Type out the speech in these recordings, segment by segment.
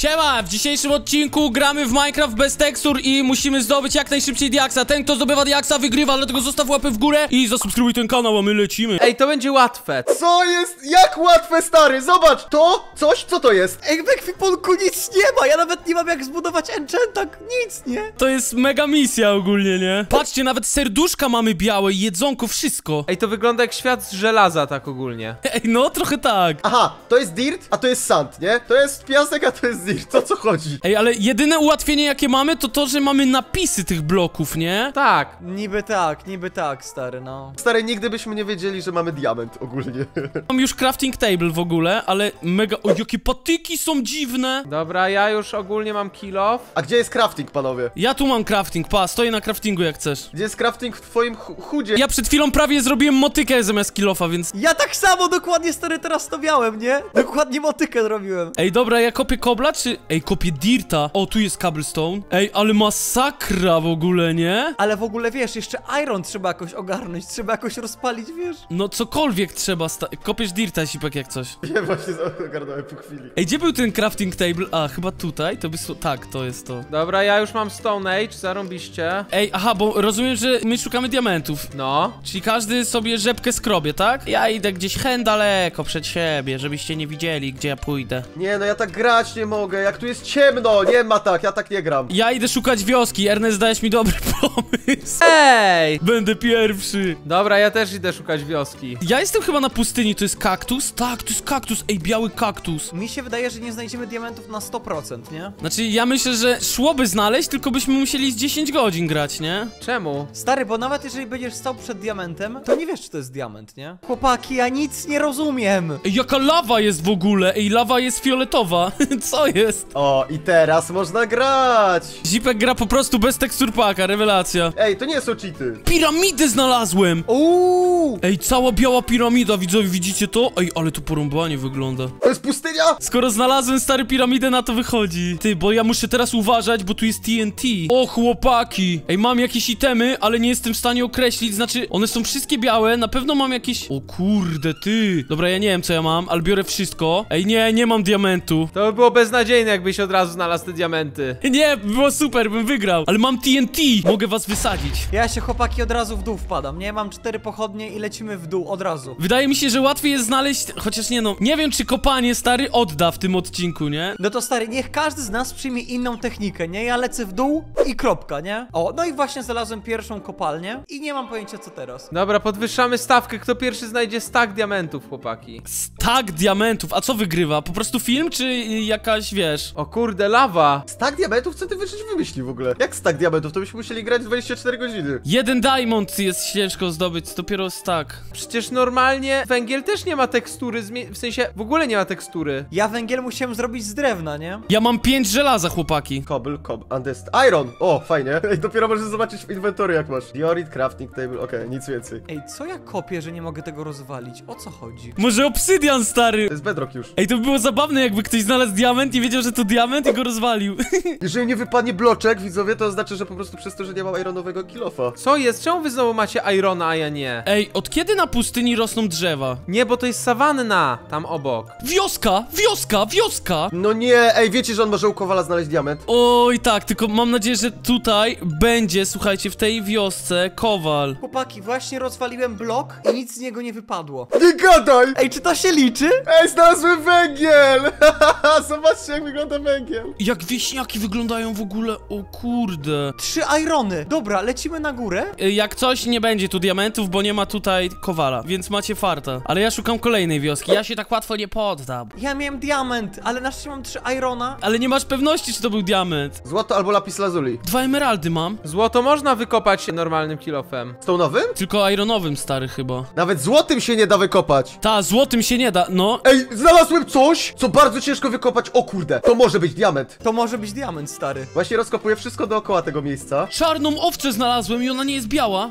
Siema! W dzisiejszym odcinku gramy w Minecraft bez tekstur i musimy zdobyć jak najszybciej diaksa. Ten, kto zdobywa diaksa, wygrywa, dlatego zostaw łapę w górę i zasubskrybuj ten kanał, a my lecimy. Ej, to będzie łatwe. Co jest? Jak łatwe, stary? Zobacz! To? Coś? Co to jest? Ej, w ekwipunku nic nie ma, ja nawet nie mam jak zbudować enchantak, nic, nie? To jest mega misja ogólnie, nie? Patrzcie, nawet serduszka mamy białe, jedzonko, wszystko. Ej, to wygląda jak świat z żelaza, tak ogólnie. Ej, no trochę tak. Aha, to jest dirt, a to jest sand, nie? To jest piasek, a to jest dirt. O co chodzi? Ej, ale jedyne ułatwienie jakie mamy to to, że mamy napisy tych bloków, nie? Tak. Niby tak, niby tak, stary, no. Stary, nigdy byśmy nie wiedzieli, że mamy diament ogólnie. Mam już crafting table w ogóle, ale mega... O, jakie patyki są dziwne! Dobra, ja już ogólnie mam kill off. A gdzie jest crafting, panowie? Ja tu mam crafting, pa, stoję na craftingu jak chcesz. Gdzie jest crafting w twoim ch chudzie? Ja przed chwilą prawie zrobiłem motykę zamiast kilofa, więc... Ja tak samo dokładnie, stary, teraz to miałem, nie? Dokładnie motykę zrobiłem. Ej, dobra, ja kopię kobla, czy... Ej, kopię dirta. O, tu jest cobblestone. Ej, ale masakra w ogóle, nie? Ale w ogóle, wiesz, jeszcze iron trzeba jakoś ogarnąć, trzeba jakoś rozpalić, wiesz? No, cokolwiek trzeba sta... Kopiesz dirta, Sipek, jak coś. Nie, właśnie ogarnąłem po chwili. Ej, gdzie był ten crafting table? A, chyba tutaj? To by... Tak, to jest to. Dobra, ja już mam Stone Age, zarąbiście. Ej, aha, bo rozumiem, że my szukamy diamentów. No. Czyli każdy sobie rzepkę skrobie, tak? Ja idę gdzieś hen daleko przed siebie, żebyście nie widzieli, gdzie ja pójdę. Nie, no ja tak grać nie mogę. Jak tu jest ciemno, nie ma tak, ja tak nie gram. Ja idę szukać wioski. Ernest, dałeś mi dobry pomysł. Ej! Będę pierwszy. Dobra, ja też idę szukać wioski. Ja jestem chyba na pustyni, to jest kaktus? Tak, to jest kaktus, ej, biały kaktus. Mi się wydaje, że nie znajdziemy diamentów na 100%, nie? Znaczy, ja myślę, że szłoby znaleźć, tylko byśmy musieli z 10 godzin grać, nie? Czemu? Stary, bo nawet jeżeli będziesz stał przed diamentem, to nie wiesz, czy to jest diament, nie? Chłopaki, ja nic nie rozumiem. Ej, jaka lawa jest w ogóle? Ej, lawa jest fioletowa. Co jest? O, i teraz można grać. Zipek gra po prostu bez tekstur paka, rewelacja. Ej, to nie są cheaty. Piramidę znalazłem! Uuu! Ej, cała biała piramida, widzowie, widzicie to? Ej, ale to porąbanie wygląda. To jest pustynia? Skoro znalazłem stary piramidę, na to wychodzi. Ty, bo ja muszę teraz uważać, bo tu jest TNT. O, chłopaki! Ej, mam jakieś itemy, ale nie jestem w stanie określić, znaczy, one są wszystkie białe, na pewno mam jakieś... O kurde, ty! Dobra, ja nie wiem, co ja mam, ale biorę wszystko. Ej, nie, nie mam diamentu. To by było beznadziejne, jakbyś od razu znalazł te diamenty. Nie, było super, bym wygrał. Ale mam TNT, mogę was wysadzić. Ja się, chłopaki, od razu w dół wpadam, nie? Mam cztery pochodnie i lecimy w dół od razu. Wydaje mi się, że łatwiej jest znaleźć, chociaż nie no, nie wiem, czy kopanie stary odda w tym odcinku, nie? No to stary, niech każdy z nas przyjmie inną technikę, nie? Ja lecę w dół i kropka, nie? O, no i właśnie znalazłem pierwszą kopalnię i nie mam pojęcia co teraz. Dobra, podwyższamy stawkę. Kto pierwszy znajdzie stack diamentów, chłopaki? Stack diamentów, a co wygrywa? Po prostu film, czy jakaś, wiesz... O kurde, lawa. Stack diamentów? Co ty wyżeś wymyślił w ogóle? Jak stack diamentów? To byśmy musieli grać 24 godziny. Jeden diamond jest ciężko zdobyć, dopiero stack. Przecież normalnie węgiel też nie ma tekstury, w sensie w ogóle nie ma tekstury. Ja węgiel musiałem zrobić z drewna, nie? Ja mam pięć żelaza, chłopaki. Cobble, cob, andest, iron! O, fajnie. Ej, dopiero możesz zobaczyć w inwentory jak masz. Diorit, crafting table, okej, nic więcej. Ej, co ja kopię, że nie mogę tego rozwalić? O co chodzi? Może obsydian, stary? To jest bedrock już. Ej, to by było zabawne, jakby ktoś znalazł diament i wiedział, że to diament i go rozwalił. Jeżeli nie wypadnie bloczek, widzowie, to znaczy, że po prostu przez to, że nie mam ironowego kilofa. Co jest? Czemu wy znowu macie Irona, a ja nie? Ej, od kiedy na pustyni rosną drzewa? Nie, bo to jest sawanna tam obok. Wioska, wioska, wioska! No nie, ej, wiecie, że on może u Kowala znaleźć diament? Oj, tak, tylko mam nadzieję, że tutaj będzie, słuchajcie, w tej wiosce kowal. Chłopaki, właśnie rozwaliłem blok i nic z niego nie wypadło. Nie gadaj! Ej, czy to się liczy? Ej, znalazłem węgiel! Zobaczcie, jak wygląda węgiel. Jak wieśniaki wyglądają w ogóle, o kurde. Trzy irony. Dobra, lecimy na górę. Y, Jak coś, nie będzie tu diamentów, bo nie ma tutaj kowala, więc macie farta. Ale ja szukam kolejnej wioski, ja się tak łatwo nie poddam. Ja miałem diament, ale na szczęście mam trzy irona. Ale nie masz pewności, czy to był diament. Złoto albo lapis lazuli. Dwa emeraldy mam, Złoto można wykopać normalnym kilofem. Z tą nowym? tylko ironowym stary chyba. Nawet złotym się nie da wykopać. Ta, złotym się nie da, no. Ej, znalazłem coś, co bardzo ciężko wykopać. O kurde, to może być diament. To może być diament, stary. Właśnie rozkopuję wszystko dookoła tego miejsca. Czarną owcę znalazłem i ona nie jest biała.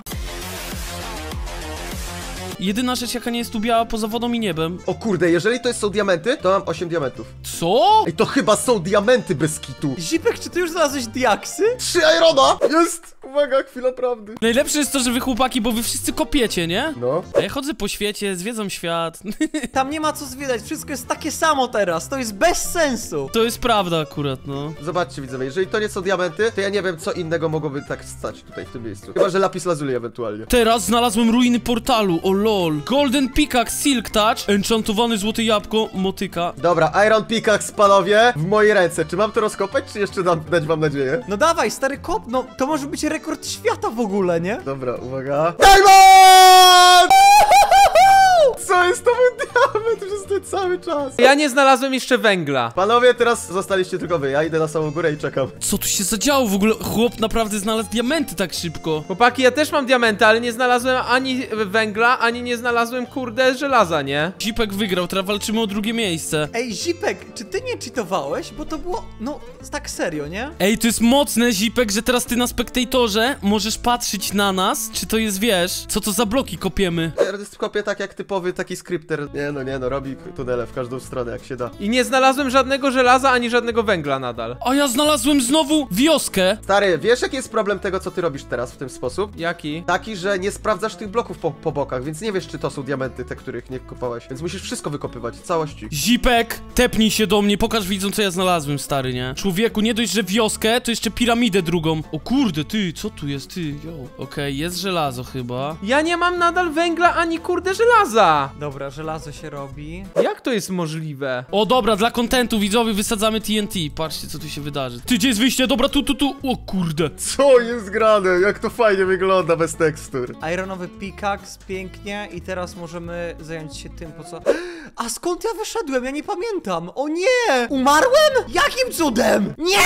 Jedyna rzecz, jaka nie jest tu biała poza wodą i niebem. O kurde, jeżeli to są diamenty, to mam 8 diamentów. Co? Ej, to chyba są diamenty bez kitu. Zipek, czy ty już znalazłeś diaksy? Trzy irona! Jest! Uwaga, chwila prawdy. Najlepsze jest to, że wy chłopaki, bo wy wszyscy kopiecie, nie? No. A ja chodzę po świecie, zwiedzam świat. Tam nie ma co zwiedzać, wszystko jest takie samo teraz, to jest bez sensu. To jest prawda akurat, no. Zobaczcie widzowie, jeżeli to nie są diamenty, to ja nie wiem co innego mogłoby tak stać tutaj w tym miejscu. Chyba, że lapis lazuli ewentualnie. Teraz znalazłem ruiny portalu, o lol. Golden Pickaxe, Silk Touch, enchantowany złote jabłko, motyka. Dobra, Iron Pickaxe, panowie, w mojej ręce. Czy mam to rozkopać, czy jeszcze dam, dać wam nadzieję? No dawaj, stary kop, no to może być rekord świata w ogóle, nie? Dobra, uwaga. Diamond! Co jest to diament przez ten cały czas? Ja nie znalazłem jeszcze węgla. Panowie, teraz zostaliście tylko wy. Ja idę na samą górę i czekam. Co tu się zadziało w ogóle? Chłop naprawdę znalazł diamenty tak szybko. Chłopaki, ja też mam diamenty, ale nie znalazłem ani węgla, ani nie znalazłem, kurde, żelaza, nie? Zipek wygrał, teraz walczymy o drugie miejsce. Ej, Zipek, czy ty nie cheatowałeś? Bo to było, no, tak serio, nie? Ej, to jest mocne, Zipek, że teraz ty na spektatorze możesz patrzeć na nas, czy to jest, wiesz, co to za bloki kopiemy. Ja kopię tak jak typowy taki skrypter. Nie no, nie no, robi tunele w każdą stronę jak się da. I nie znalazłem żadnego żelaza, ani żadnego węgla nadal. A ja znalazłem znowu wioskę. Stary, wiesz jaki jest problem tego, co ty robisz teraz w ten sposób? Jaki? Taki, że nie sprawdzasz tych bloków po, po bokach, więc nie wiesz, czy to są diamenty, te, których nie kopałeś. Więc musisz wszystko wykopywać, w całości. Zipek, tepnij się do mnie, pokaż widzom, co ja znalazłem, stary, nie? Człowieku, nie dość, że wioskę, to jeszcze piramidę drugą. O kurde, ty, co tu jest, ty, yo. Okej, jest żelazo chyba. Ja nie mam nadal węgla, ani kurde żelaza! Dobra, żelazo się robi. Jak to jest możliwe? O dobra, dla kontentu widzowie wysadzamy TNT. Patrzcie, co tu się wydarzy. Ty, gdzie jest wyjście? Dobra, tu, tu, tu. O kurde. Co jest grane? Jak to fajnie wygląda bez tekstur. Ironowy pickaxe, pięknie i teraz możemy zająć się tym, po co... A skąd ja wyszedłem? Ja nie pamiętam. O nie! Umarłem? Jakim cudem? Nie!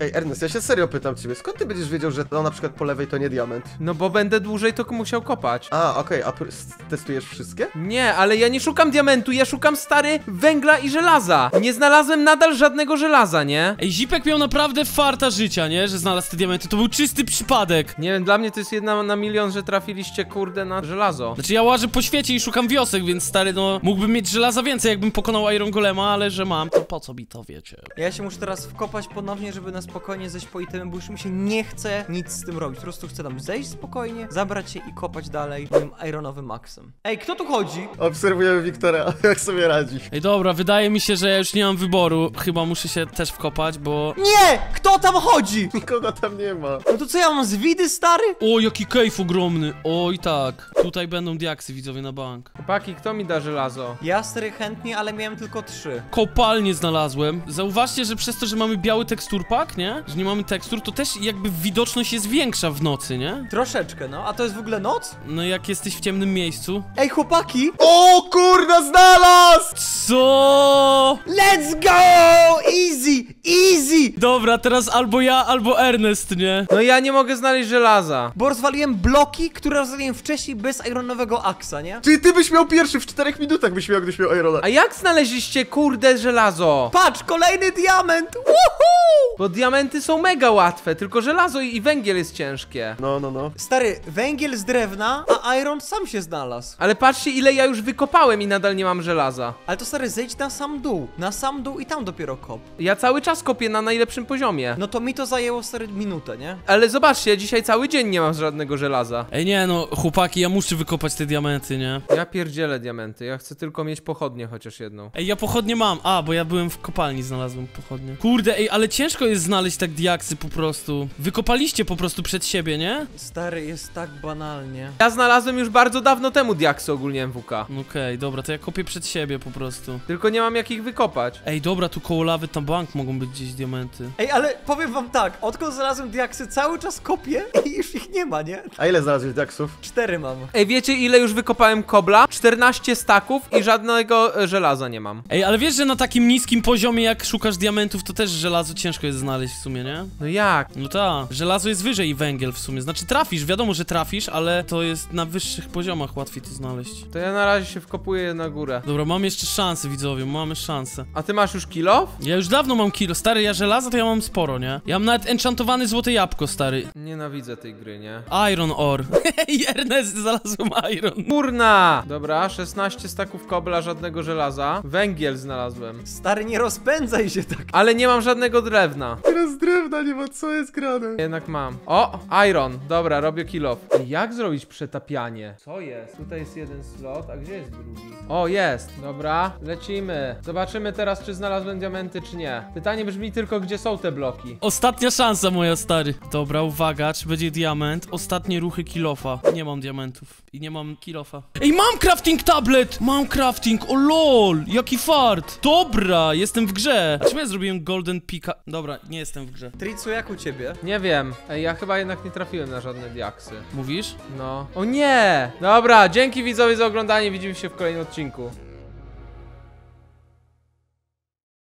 Ej, Ernest, ja się serio pytam ciebie, skąd ty będziesz wiedział, że to na przykład po lewej to nie diament? No bo będę dłużej to musiał kopać. A, okej, a pr- s- testujesz wszystkie? Nie, ale ja nie szukam diamentu, ja szukam stary węgla i żelaza. Nie znalazłem nadal żadnego żelaza, nie? Ej, Zipek miał naprawdę farta życia, nie? Że znalazł te diamenty. To był czysty przypadek. Nie wiem, dla mnie to jest jedna na milion, że trafiliście kurde na żelazo. Znaczy ja łażę po świecie i szukam wiosek, więc stary, no mógłbym mieć żelaza więcej, jakbym pokonał Iron Golema, ale że mam, to po co mi to, wiecie? Ja się muszę teraz wkopać ponownie, żeby na spokojnie zejść po itemy, bo już mi się nie chce nic z tym robić. Po prostu chcę tam zejść spokojnie, zabrać się i kopać dalej moim ironowym maxem. Ej, kto tu chodzi? Obserwujemy Wiktora, jak sobie radzi. Ej, dobra, wydaje mi się, że ja już nie mam wyboru. Chyba muszę się też wkopać, bo... Nie! Kto tam chodzi? Nikogo tam nie ma. No to co ja mam z widy, stary? O, jaki kejf ogromny. Oj, tak. Tutaj będą diaksy, widzowie, na bank. Chłopaki, kto mi da żelazo? Ja stary chętnie, ale miałem tylko trzy. Kopalnię znalazłem. Zauważcie, że przez to, że mamy biały teksturpak, nie? Że nie mamy tekstur, to też jakby widoczność jest większa w nocy, nie? Troszeczkę, no. A to jest w ogóle noc? No jak jesteś w ciemnym miejscu. Ej, chłopaki! O kurna, znalazł! Co? Let's go! Easy! Easy! Dobra, teraz albo ja, albo Ernest, nie? No ja nie mogę znaleźć żelaza. Bo rozwaliłem bloki, które rozwaliłem wcześniej bez ironowego aksa, nie? Czyli ty byś miał pierwszy w czterech minutach, byś miał, gdybyś miał Irona. A jak znaleźliście kurde żelazo? Patrz, kolejny diament! Woohoo! Bo diamenty są mega łatwe, tylko żelazo i i węgiel jest ciężkie. No, no, no. Stary, węgiel z drewna, a iron sam się znalazł. Ale patrzcie ile ja już wykopałem i nadal nie mam żelaza. Ale to stary, zejdź na sam dół. Na sam dół i tam dopiero kop. Ja cały czas kopię na najlepszym poziomie. No to mi to zajęło stary minutę, nie? Ale zobaczcie, ja dzisiaj cały dzień nie mam żadnego żelaza. Ej, nie no, chłopaki, ja muszę wykopać te diamenty, nie? Ja pierdzielę diamenty, ja chcę tylko mieć pochodnię chociaż jedną. Ej, ja pochodnie mam. A, bo ja byłem w kopalni, znalazłem pochodnie. Kurde, ej, ale ciężko jest znaleźć tak diaksy po prostu. Wykopaliście po prostu przed siebie, nie? Stary, jest tak banalnie. Ja znalazłem już bardzo dawno temu diaksy ogólnie MWK. Okej, dobra, to ja kopię przed siebie po prostu. Tylko nie mam jak ich wykopać. Ej, dobra, tu koło lawy na bank mogą być gdzieś diamenty. Ej, ale powiem wam tak, odkąd znalazłem diaksy, cały czas kopię i już ich nie ma, nie? A ile znalazłeś diaksów? Cztery mam. Ej, wiecie ile już wykopałem kobla? 14 staków i żadnego e, żelaza nie mam. Ej, ale wiesz, że na takim niskim poziomie, jak szukasz diamentów, to też żelazo ciężko jest znaleźć w sumie, nie? No jak? No tak, żelazo jest wyżej i węgiel w sumie. Znaczy trafisz, wiadomo, że trafisz, ale to jest na wyższych poziomach łatwiej to znaleźć. To ja na razie się wkopuję na górę. Dobra, mam jeszcze szansę, widzowie, mamy szansę. A ty masz już kilo? Ja już dawno mam kilo, stary, ja żelaza to ja mam sporo, nie? Ja mam nawet enchantowany złote jabłko, stary. Nienawidzę tej gry, nie? Iron ore. Hej, Ernest, znalazłem iron. Kurna! Dobra, 16 staków kobla, żadnego żelaza. Węgiel znalazłem. Stary, nie rozpędzaj się tak. Ale nie mam żadnego drewna. teraz drewna nie ma, co jest grane? Jednak mam. O, iron. Dobra, robię kill off. Jak zrobić przetapianie? Co jest? Tutaj jest jeden slot, a gdzie jest drugi? O, jest. Dobra, lecimy. Zobaczymy teraz, czy znalazłem diamenty, czy nie. Pytanie brzmi tylko, gdzie są te bloki. Ostatnia szansa, moja stary. Dobra, uwaga, czy będzie diament? Ostatnie ruchy kilofa. Nie mam diamentów. I nie mam kilofa. Ej, mam crafting tablet! Mam crafting, o lol! Jaki fart! Dobra, jestem w grze. A czemu ja zrobiłem golden pika? Dobra, nie jestem w grze. Tricu, jak u ciebie? Nie wiem. Ej, ja chyba jednak nie trafiłem na żadne diaksy. Mówisz? No. O nie! Dobra, dzięki widzowie za oglądanie. Widzimy się w kolejnym odcinku.